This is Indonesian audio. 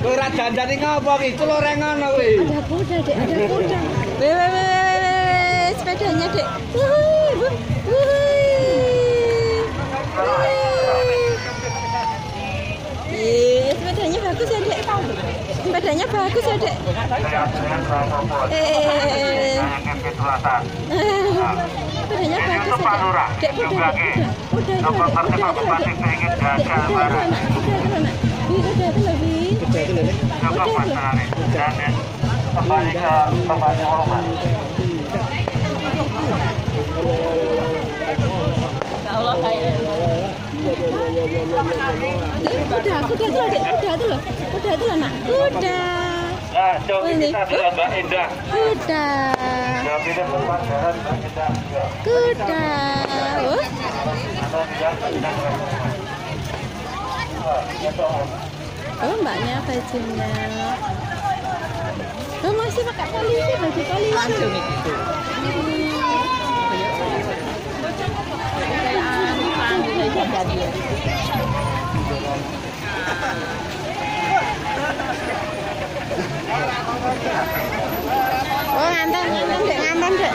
Kowe ora janjane ngopo iki? Celoreng ngono kuwi. Ada kuda, Dek. Ada kuda. Weh. Sepedanya, Dek. Sepedanya bagus ya, Dek. Sepedanya bagus ya, Dek. Eh. Sepedanya bagus ya, Dek. Dek, kuda, Dek, kuda. Kuda itu, Dek. Kuda itu, Dek. Dek, kuda. Kuda kuda itu, loh, Wih. Kuda Nek. Kuda itu. Kembali ke tempatnya kuda itu loh, Dek. Kuda itu loh. Kuda itu loh, nak. Kuda. Nah, Ini. kita sudah Mbak Mbak Indah. Ya, Kuda. Oh, mbaknya bajunya. Oh, masih pakai polisi, baju polisi. Langsung iki tuh. Oh, nganten, nganten, nganten, Dek.